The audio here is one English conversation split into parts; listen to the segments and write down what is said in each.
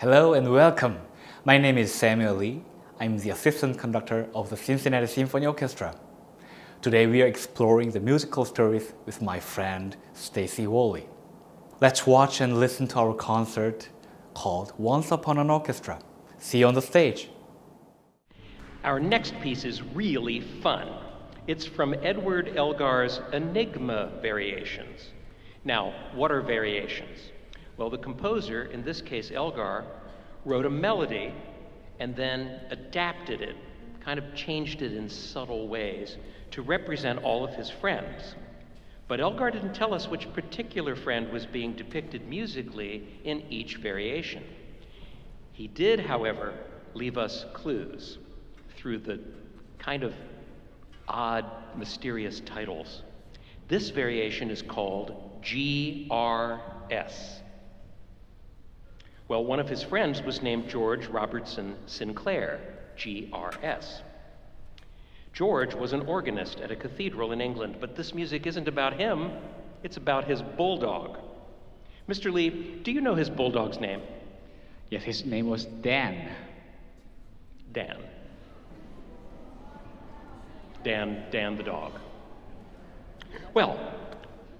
Hello and welcome. My name is Samuel Lee. I'm the assistant conductor of the Cincinnati Symphony Orchestra. Today we are exploring the musical stories with my friend Stacy Woolley. Let's watch and listen to our concert called Once Upon an Orchestra. See you on the stage. Our next piece is really fun. It's from Edward Elgar's Enigma Variations. Now, what are variations? Well, the composer, in this case Elgar, wrote a melody and then adapted it, kind of changed it in subtle ways to represent all of his friends. But Elgar didn't tell us which particular friend was being depicted musically in each variation. He did, however, leave us clues through the kind of odd, mysterious titles. This variation is called GRS. Well, one of his friends was named George Robertson Sinclair, GRS. George was an organist at a cathedral in England, but this music isn't about him, it's about his bulldog. Mr. Lee, do you know his bulldog's name? Yes, his name was Dan. Dan. Dan, Dan the dog. Well,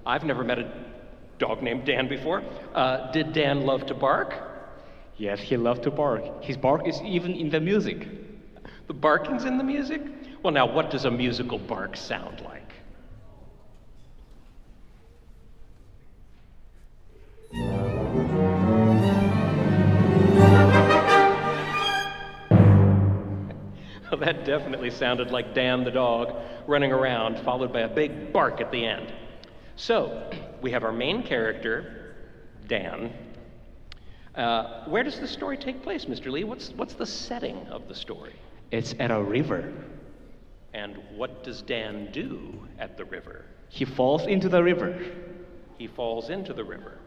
I've never met a dog named Dan before. Uh, did Dan love to bark? Yes, he loved to bark. His bark is even in the music. The barking's in the music? Well, now, what does a musical bark sound like? Well, that definitely sounded like Dan the dog running around, followed by a big bark at the end. So, we have our main character, Dan. Uh, where does the story take place, Mr. Lee? What's, what's the setting of the story? It's at a river. And what does Dan do at the river? He falls into the river. He falls into the river.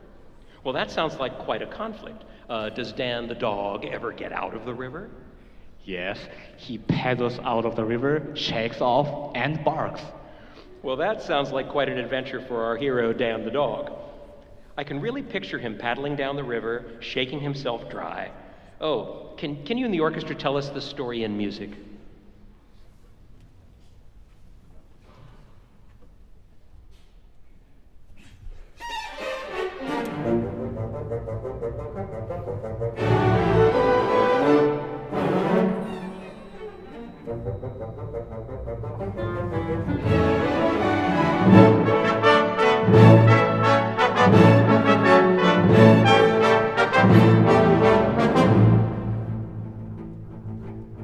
Well, that sounds like quite a conflict. Uh, does Dan the dog ever get out of the river? Yes, he paddles out of the river, shakes off, and barks. Well, that sounds like quite an adventure for our hero, Dan the dog. I can really picture him paddling down the river, shaking himself dry. Oh, can, can you and the orchestra tell us the story in music?